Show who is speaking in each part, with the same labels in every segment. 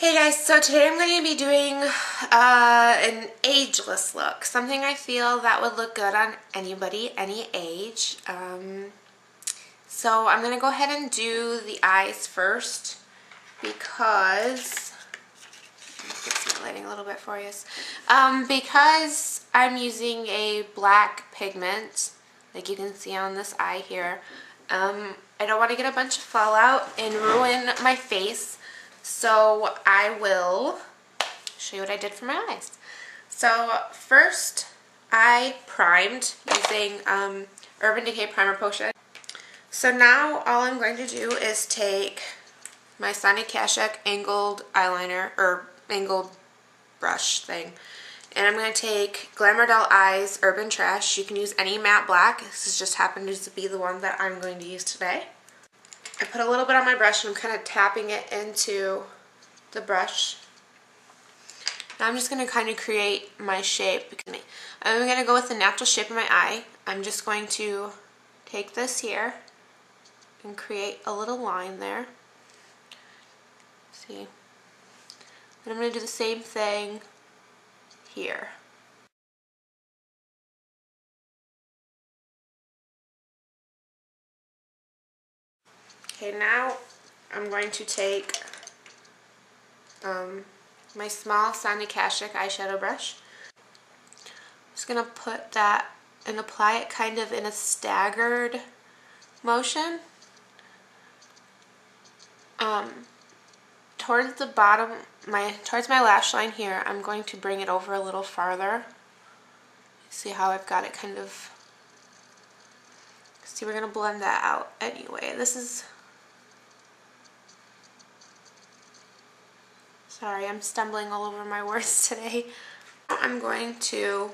Speaker 1: Hey guys, so today I'm going to be doing uh, an ageless look. Something I feel that would look good on anybody, any age. Um, so I'm going to go ahead and do the eyes first because, lighting a little bit for you. Um, because I'm using a black pigment, like you can see on this eye here, um, I don't want to get a bunch of fallout and ruin my face. So I will show you what I did for my eyes. So first I primed using um, Urban Decay Primer Potion. So now all I'm going to do is take my Sonia Kashuk angled eyeliner or angled brush thing. And I'm going to take Glamour Doll Eyes Urban Trash. You can use any matte black. This just happens to be the one that I'm going to use today. I put a little bit on my brush and I'm kind of tapping it into the brush. Now I'm just going to kind of create my shape. I'm going to go with the natural shape of my eye. I'm just going to take this here and create a little line there. See? And I'm going to do the same thing here. Okay, now I'm going to take um, my small Sonia Kashuk eyeshadow brush. I'm just going to put that and apply it kind of in a staggered motion. Um, towards the bottom, my towards my lash line here, I'm going to bring it over a little farther. See how I've got it kind of... See, we're going to blend that out anyway. This is Sorry, I'm stumbling all over my words today. I'm going to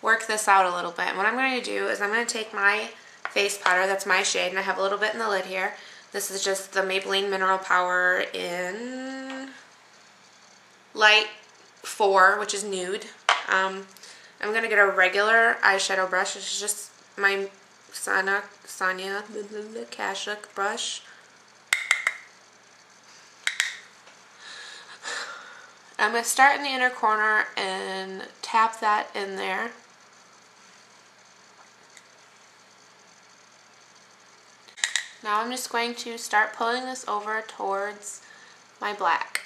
Speaker 1: work this out a little bit. And what I'm going to do is I'm going to take my face powder, that's my shade, and I have a little bit in the lid here. This is just the Maybelline Mineral Power in Light 4, which is nude. Um, I'm going to get a regular eyeshadow brush. It's just my Sonia, Sonia Kashuk brush. I'm going to start in the inner corner and tap that in there. Now I'm just going to start pulling this over towards my black.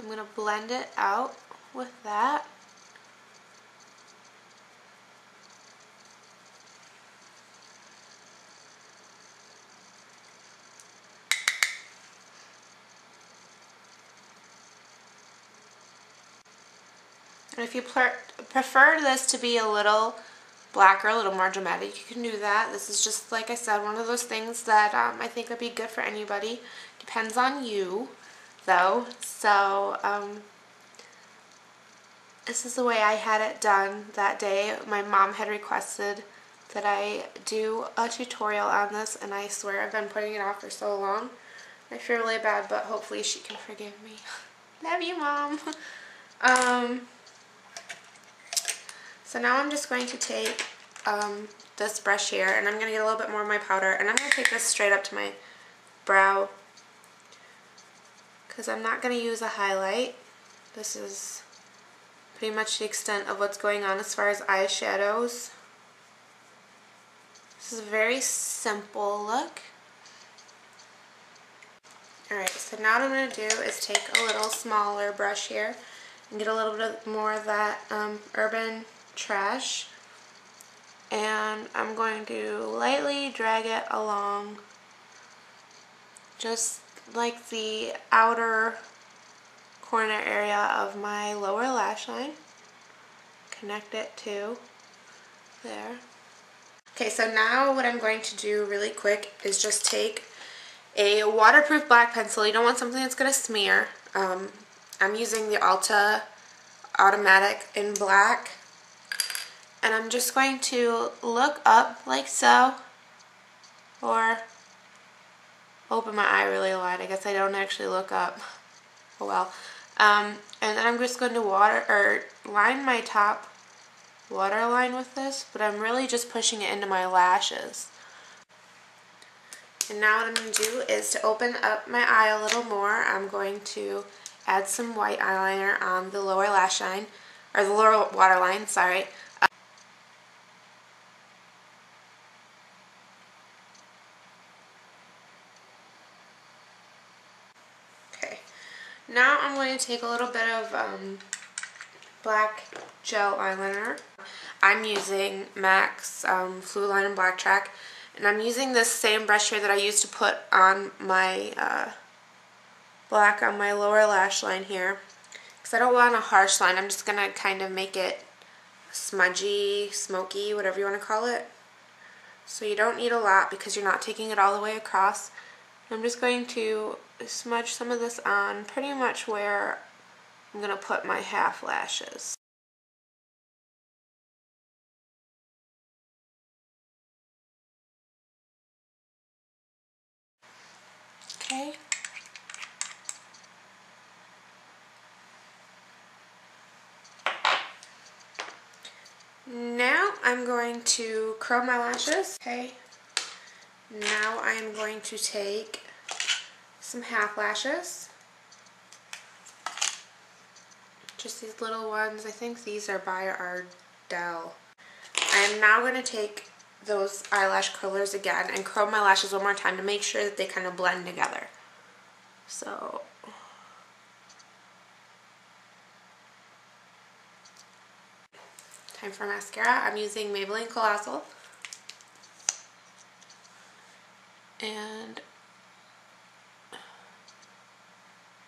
Speaker 1: I'm going to blend it out with that. And if you prefer this to be a little blacker, a little more dramatic, you can do that. This is just, like I said, one of those things that um, I think would be good for anybody. Depends on you, though. So, um, this is the way I had it done that day. My mom had requested that I do a tutorial on this, and I swear I've been putting it off for so long. I feel really bad, but hopefully she can forgive me. Love you, Mom. um, so now I'm just going to take um, this brush here and I'm going to get a little bit more of my powder and I'm going to take this straight up to my brow because I'm not going to use a highlight. This is pretty much the extent of what's going on as far as eyeshadows. This is a very simple look. Alright, so now what I'm going to do is take a little smaller brush here and get a little bit more of that um, Urban trash and I'm going to lightly drag it along just like the outer corner area of my lower lash line. Connect it to there. Okay, so now what I'm going to do really quick is just take a waterproof black pencil. You don't want something that's going to smear. Um, I'm using the Ulta Automatic in black and I'm just going to look up like so or open my eye really wide. I guess I don't actually look up. Oh well. Um, and then I'm just going to water or line my top waterline with this, but I'm really just pushing it into my lashes. And now what I'm going to do is to open up my eye a little more, I'm going to add some white eyeliner on the lower lash line, or the lower waterline, sorry. Okay, now I'm going to take a little bit of um, black gel eyeliner. I'm using MAC's um, Fluid Line and Black Track. And I'm using this same brush here that I used to put on my uh, black on my lower lash line here. Because I don't want a harsh line. I'm just going to kind of make it smudgy, smoky, whatever you want to call it. So you don't need a lot because you're not taking it all the way across. I'm just going to smudge some of this on pretty much where I'm going to put my half lashes. Okay. Now I'm going to curl my lashes. Okay. Now I am going to take some half lashes. Just these little ones. I think these are by Ardell. I am now going to take those eyelash curlers again and curl my lashes one more time to make sure that they kind of blend together. So time for mascara. I'm using Maybelline Colossal. And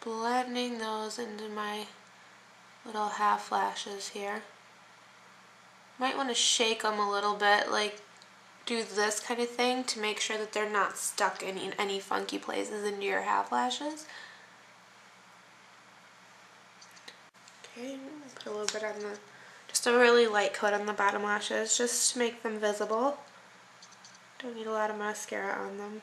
Speaker 1: blending those into my little half lashes here. Might want to shake them a little bit, like do this kind of thing to make sure that they're not stuck in, any funky places into your half lashes. Okay, put a little bit on the, just a really light coat on the bottom lashes just to make them visible. Don't need a lot of mascara on them.